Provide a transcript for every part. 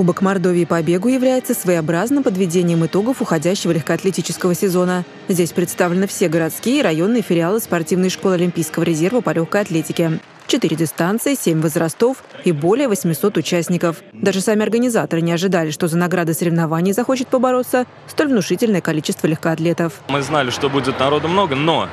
Кубок Мордовии по бегу является своеобразным подведением итогов уходящего легкоатлетического сезона. Здесь представлены все городские и районные филиалы спортивной школы Олимпийского резерва по легкой атлетике. Четыре дистанции, семь возрастов и более 800 участников. Даже сами организаторы не ожидали, что за награды соревнований захочет побороться столь внушительное количество легкоатлетов. Мы знали, что будет народу много, но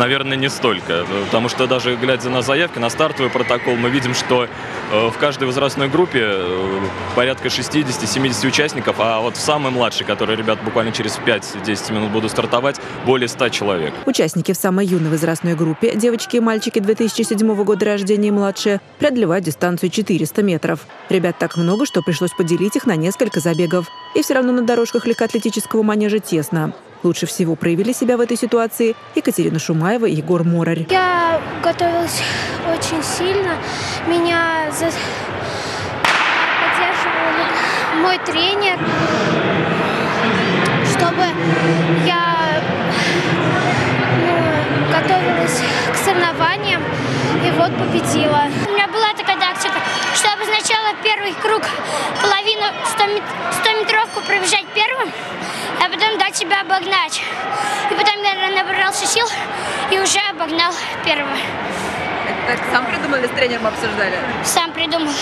наверное, не столько. Потому что даже глядя на заявки, на стартовый протокол, мы видим, что э, в каждой возрастной группе э, порядка 60-70 участников, а вот в самой младшей, которые ребят буквально через 5-10 минут будут стартовать, более 100 человек. Участники в самой юной возрастной группе, девочки и мальчики 2007 года рождения и младшие, преодолевают дистанцию 400 метров. Ребят так много, что пришлось поделить их на несколько забегов. И все равно на дорожках легкоатлетического манежа тесно. Лучше всего проявили себя в этой ситуации Екатерина Шумаева и Егор Морарь. Я готовилась очень сильно. Меня за... поддерживал мой тренер, чтобы я ну, готовилась к соревнованиям и вот победила. У меня была такая тактика, чтобы сначала первый круг, половину 100-метровку пробежать первым, а дать себя обогнать. И потом я набрался сил и уже обогнал первого. Это так сам придумал или с тренером обсуждали? Сам придумал.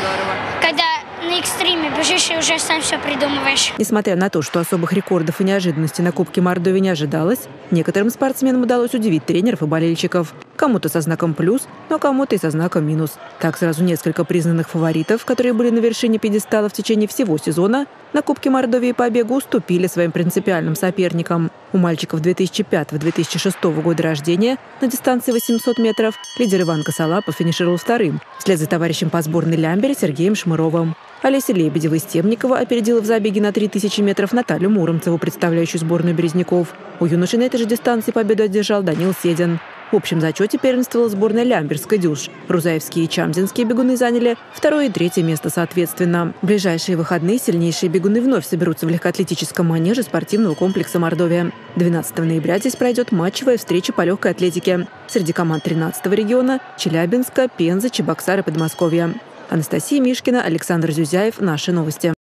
Здорово. Когда на экстриме бежишь и уже сам все придумываешь. Несмотря на то, что особых рекордов и неожиданностей на Кубке Мордовии не ожидалось, некоторым спортсменам удалось удивить тренеров и болельщиков. Кому-то со знаком плюс, но кому-то и со знаком минус. Так сразу несколько признанных фаворитов, которые были на вершине пьедестала в течение всего сезона, на Кубке Мордовии по бегу уступили своим принципиальным соперникам. У мальчиков 2005-2006 года рождения на дистанции 800 метров лидер Иван Косолапов финишировал вторым, вслед за товарищем по сборной Лямбере Сергеем Шмыровым. Олеся Лебедева из Темникова опередила в забеге на 3000 метров Наталью Муромцеву, представляющую сборную Березняков. У юноши на этой же дистанции победу одержал Данил Седин. В общем зачете первенствовала сборная Лямберской дюш. Рузаевские и Чамзинские бегуны заняли второе и третье место соответственно. В ближайшие выходные сильнейшие бегуны вновь соберутся в легкоатлетическом манеже спортивного комплекса «Мордовия». 12 ноября здесь пройдет матчевая встреча по легкой атлетике. Среди команд 13 региона – Челябинска, Пенза, Чебоксары, Подмосковья. Анастасия Мишкина, Александр Зюзяев. Наши новости.